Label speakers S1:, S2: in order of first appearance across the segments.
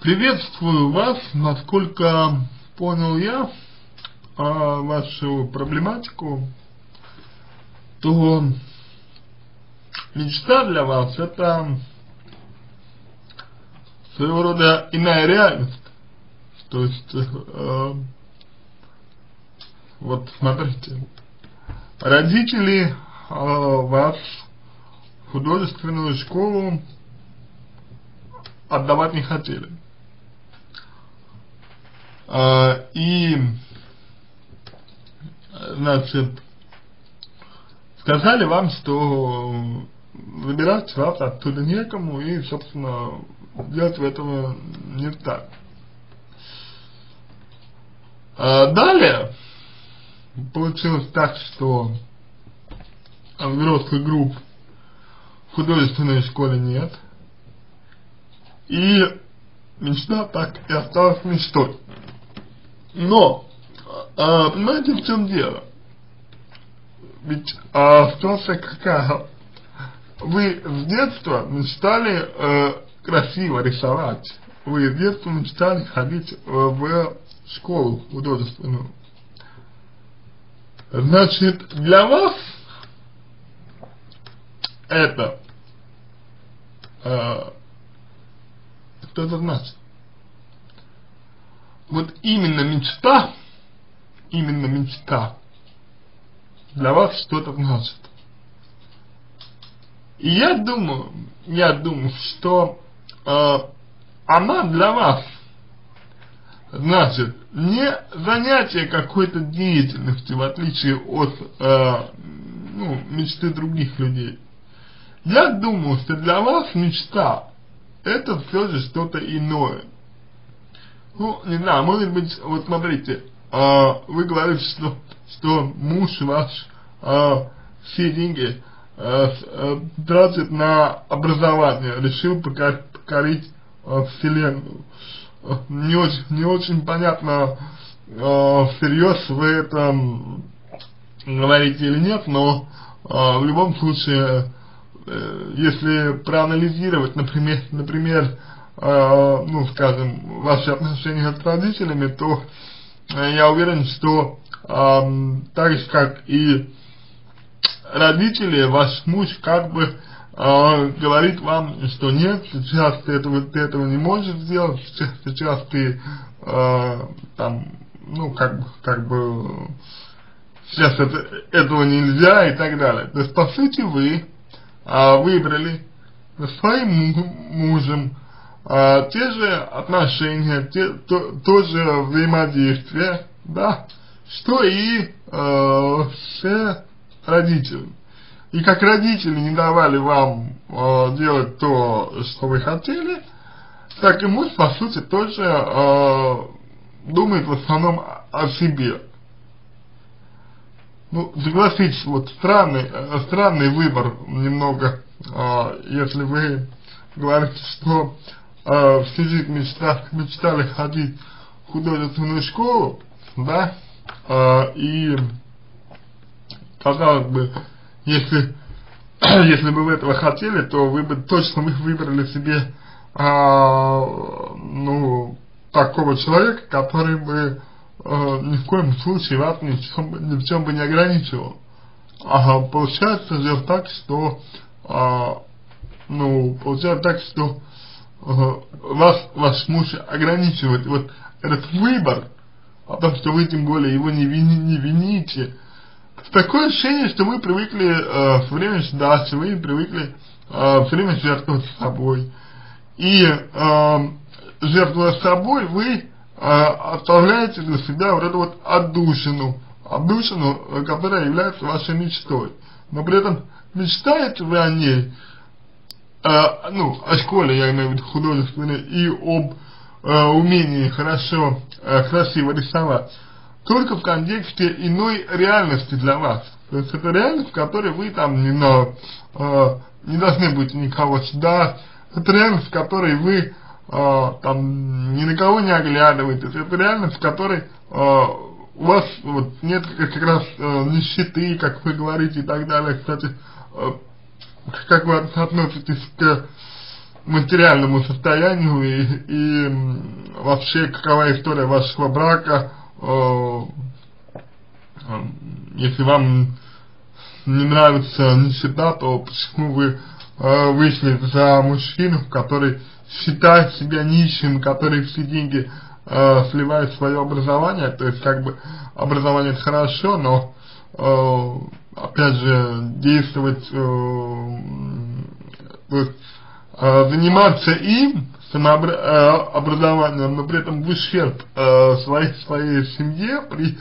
S1: Приветствую вас, насколько понял я а, вашу проблематику, то мечта для вас это своего рода иная реальность. То есть, э, вот смотрите, родители э, вас в художественную школу отдавать не хотели. А, и, значит, сказали вам, что выбирать вас оттуда некому, и, собственно, делать этого не так. А далее получилось так, что взрослых групп в художественной школе нет, и мечта так и осталась мечтой. Но, а, понимаете, в чем дело? Ведь а, ситуация какая? Вы с детства мечтали э, красиво рисовать. Вы с детства мечтали ходить э, в школу художественную. Значит, для вас это э, что это значит? Вот именно мечта, именно мечта для вас что-то значит. И я думаю, я думаю, что э, она для вас значит не занятие какой-то деятельностью, в отличие от э, ну, мечты других людей. Я думаю, что для вас мечта это все же что-то иное. Ну, не знаю, может быть, вот смотрите, э, вы говорите, что, что муж ваш э, все деньги э, э, тратит на образование, решил покорить, покорить э, вселенную. Не очень, не очень понятно, э, всерьез вы это говорите или нет, но э, в любом случае Э, если проанализировать, например, например э, ну, скажем, ваши отношения с родителями, то э, я уверен, что э, так же, как и родители, ваш муж как бы э, говорит вам, что нет, сейчас ты этого, ты этого не можешь сделать, сейчас, сейчас ты э, там, ну, как, как бы, сейчас это, этого нельзя и так далее. То есть, по сути, вы а, выбрали своим мужем а, те же отношения, те, то, то же взаимодействие, да, что и а, с родителями. И как родители не давали вам э, делать то, что вы хотели, так и муж, по сути, тоже э, думает в основном о себе. Ну, согласитесь, вот странный, э, странный выбор немного, э, если вы говорите, что э, в связи мечтах, мечтали ходить в художественную школу, да, э, и казалось бы, если, если бы вы этого хотели, то вы бы точно выбрали себе, э, ну, такого человека, который бы э, ни в коем случае вас ни в чем, ни в чем бы не ограничивал. Ага, получается же так, что, э, ну, получается так, что вас ваш муж ограничивает. Вот этот выбор, о том, что вы тем более его не, вини, не вините, такое ощущение, что вы привыкли э, все время ждать, вы привыкли э, все время жертвовать собой. И э, жертвуя собой, вы а, оставляете для себя вот эту вот отдушину, отдушину, э, которая является вашей мечтой. Но при этом мечтаете вы о ней, э, ну, о школе, я имею в виду художественной, и об э, умении хорошо, э, красиво рисовать, только в контексте иной реальности для вас. То есть это реальность, в которой вы там не, на, э, не должны быть никого ждать, это реальность, в которой вы э, там ни на кого не оглядываетесь. Это реальность, в которой э, у вас вот нет как раз э, нищеты, как вы говорите и так далее. Кстати, э, как вы относитесь к материальному состоянию и, и вообще какова история вашего брака, если вам не нравится нищета, то почему вы э, вышли за мужчину, который считает себя нищим, который все деньги э, сливает в свое образование, то есть как бы образование хорошо, но опять же действовать, э, то э, заниматься им, самообразованием, но при этом в ущерб э, своей, своей семье при,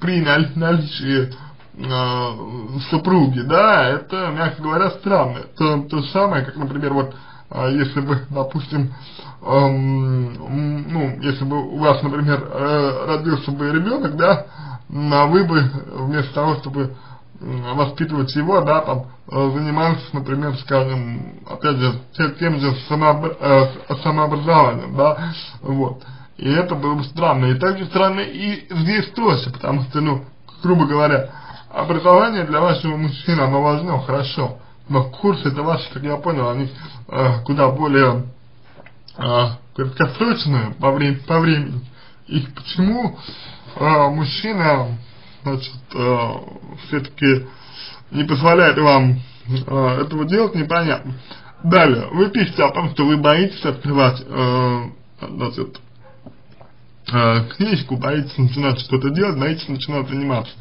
S1: при наличии э, супруги, да, это, мягко говоря, странно. То, то же самое, как, например, вот, э, если бы, допустим, эм, ну, если бы у вас, например, э, родился бы ребенок, да, а вы бы вместо того, чтобы воспитывать его, да, там, э, занимались, например, скажем, опять же, тем же самообр э, самообразованием, да, вот. И это было бы странно. И также странно и здесь тоже, потому что, ну, грубо говоря, образование для вашего мужчины, оно важно, хорошо, но курсы это ваши, как я понял, они э, куда более э, краткосрочные по, времени, по времени. И почему э, мужчина значит, э, все-таки не позволяет вам э, этого делать, непонятно. Далее, вы пишете о том, что вы боитесь открывать, э, значит, э, книжку, боитесь начинать что-то делать, боитесь начинать заниматься.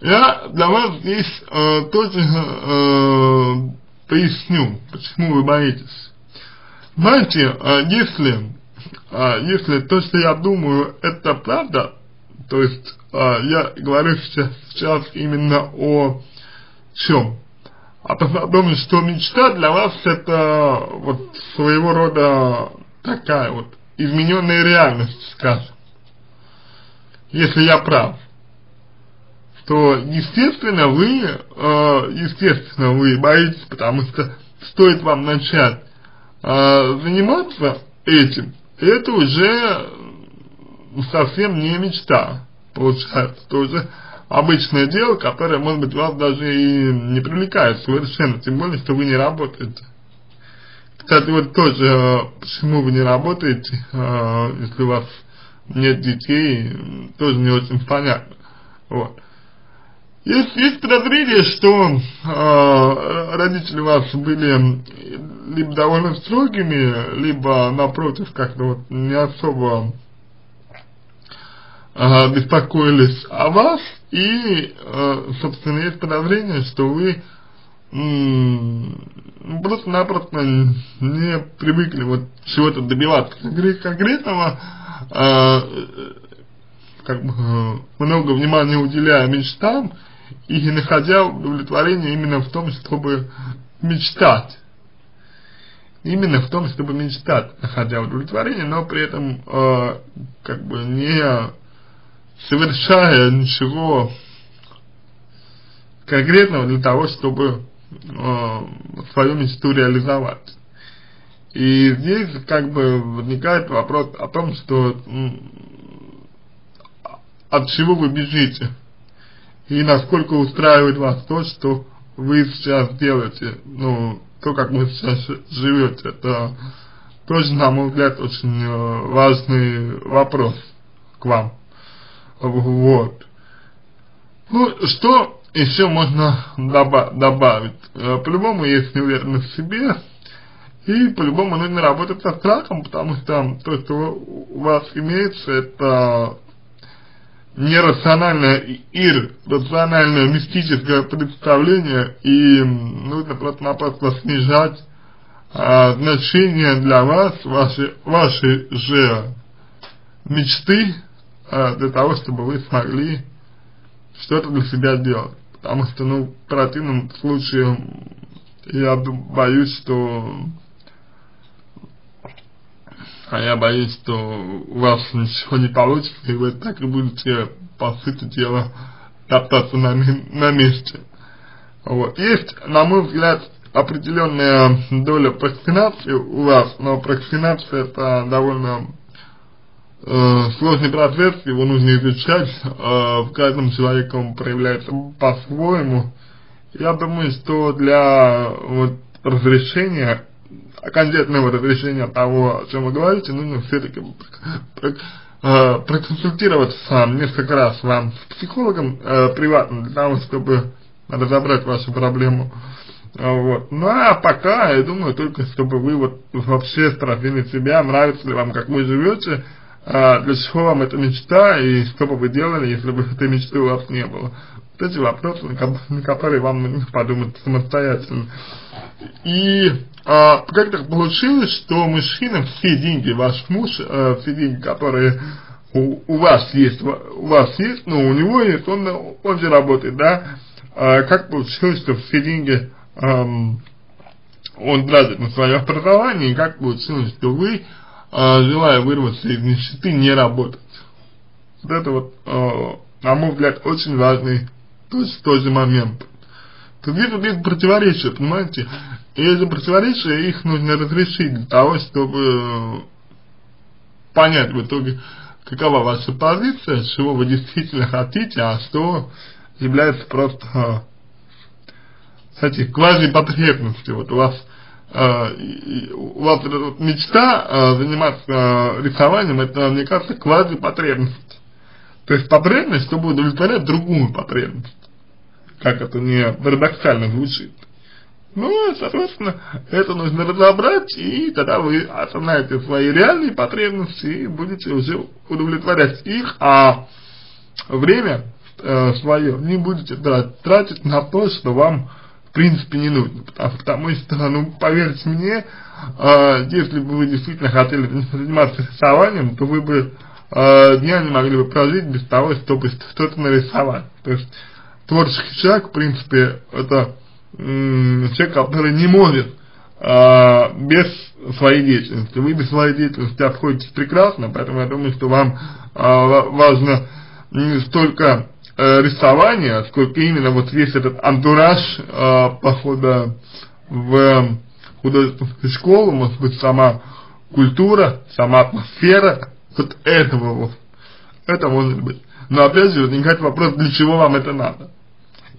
S1: Я для вас здесь э, тоже э, поясню, почему вы боитесь. Знаете, э, если, э, если то, что я думаю, это правда, то есть а, я говорю сейчас, сейчас именно о чем? О том, что мечта для вас это вот своего рода такая вот измененная реальность, скажем. Если я прав, то естественно вы, э, естественно вы боитесь, потому что стоит вам начать э, заниматься этим, это уже совсем не мечта получается тоже обычное дело, которое, может быть, вас даже и не привлекает совершенно, тем более, что вы не работаете. Кстати, вот тоже, э, почему вы не работаете, э, если у вас нет детей, тоже не очень понятно. Вот. Есть, есть подозрение, что э, родители у вас были либо довольно строгими, либо, напротив, как-то вот не особо э, беспокоились о вас, и, э, собственно, есть подозрение, что вы просто-напросто не привыкли вот чего-то добиваться конкретного, э, как бы много внимания уделяя мечтам и находя удовлетворение именно в том, чтобы мечтать. Именно в том, чтобы мечтать, находя удовлетворение, но при этом э, как бы не совершая ничего конкретного для того, чтобы э, свою мечту реализовать. И здесь как бы возникает вопрос о том, что от чего вы бежите и насколько устраивает вас то, что вы сейчас делаете, ну, то, как вы сейчас живете, это тоже, на мой взгляд, очень э, важный вопрос к вам. Вот. Ну, что еще можно доба добавить? Э, по-любому есть неуверенность в себе, и по-любому нужно работать со страхом, потому что то, что у вас имеется, это нерациональное и иррациональное мистическое представление, и нужно просто-напросто снижать а, значение для вас, ваши, ваши же мечты, для того, чтобы вы смогли что-то для себя делать. Потому что, ну, в противном случае, я боюсь, что а я боюсь, что у вас ничего не получится, и вы так и будете, по сути дела, топтаться на, на месте. Вот. Есть, на мой взгляд, определенная доля прокрастинации у вас, но прокрастинация это довольно сложный процесс, его нужно изучать, э, в каждом человеке он проявляется по-своему. Я думаю, что для вот разрешения окончательное вот решение того, о чем вы говорите, нужно все-таки э, проконсультироваться несколько раз вам с психологом э, приватно, для того, чтобы разобрать вашу проблему. Вот. Ну а пока, я думаю, только чтобы вы вот вообще спросили себя, нравится ли вам, как вы живете, а, для чего вам эта мечта и что бы вы делали, если бы этой мечты у вас не было. Вот эти вопросы, на которые вам нужно подумать самостоятельно. И а, как так получилось, что мужчина все деньги, ваш муж, а, все деньги, которые у, у вас есть, у вас есть, но у него есть, он, он же работает, да, а, как получилось, что все деньги эм, он тратит на свое образование, и как получилось, что вы, э, желая вырваться из нищеты, не работать. Вот это вот, э, на мой взгляд, очень важный тоже, тоже момент. То есть тут есть противоречия, понимаете? И эти противоречия, их нужно разрешить для того, чтобы понять в итоге, какова ваша позиция, чего вы действительно хотите, а что является просто кстати, квазипотребности. Вот у вас э, у вас мечта э, заниматься э, рисованием, это, мне кажется, квазипотребность. То есть потребность, чтобы удовлетворять другую потребность. Как это не парадоксально звучит. Ну, соответственно, это нужно разобрать, и тогда вы осознаете свои реальные потребности и будете уже удовлетворять их, а время э, свое не будете тратить на то, что вам принципе не нужно, потому, потому что, ну, поверьте мне, э, если бы вы действительно хотели заниматься рисованием, то вы бы э, дня не могли бы прожить без того, чтобы что-то нарисовать. То есть творческий человек, в принципе, это э, человек, который не может э, без своей деятельности. Вы без своей деятельности обходитесь прекрасно, поэтому я думаю, что вам э, важно не столько э, рисования, сколько именно вот весь этот антураж э, похода в художественную школу, может быть, сама культура, сама атмосфера, вот этого вот, это может быть. Но опять же возникает вопрос, для чего вам это надо.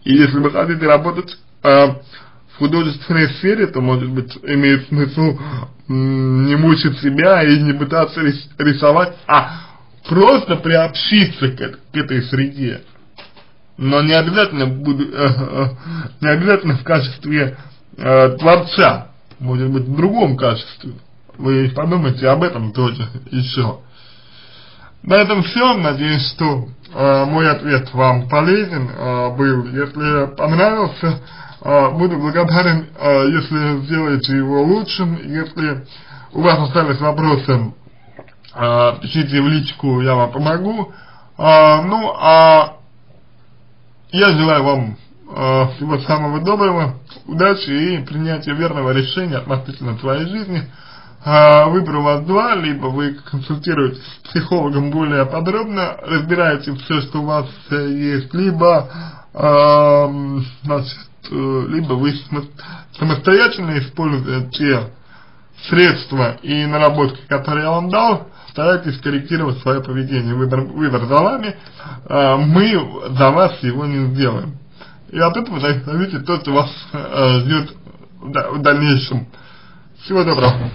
S1: И если вы хотите работать э, в художественной сфере, то, может быть, имеет смысл не мучить себя и не пытаться рисовать, а просто приобщиться к, к этой среде но не обязательно буду, э, э, не обязательно в качестве э, творца, может быть в другом качестве. Вы подумайте об этом тоже еще. На этом все. Надеюсь, что э, мой ответ вам полезен э, был. Если понравился, э, буду благодарен, э, если сделаете его лучшим. Если у вас остались вопросы, э, пишите в личку, я вам помогу. Э, ну, а я желаю вам э, всего самого доброго, удачи и принятия верного решения относительно своей жизни. Э, выбор у вас два, либо вы консультируетесь с психологом более подробно, разбираете все, что у вас есть, либо, э, значит, э, либо вы самостоятельно используете те средства и наработки, которые я вам дал, старайтесь корректировать свое поведение. Выбор, выбор за вами, э, мы за вас его не сделаем. И от этого зависит то, что вас э, ждет в дальнейшем. Всего доброго.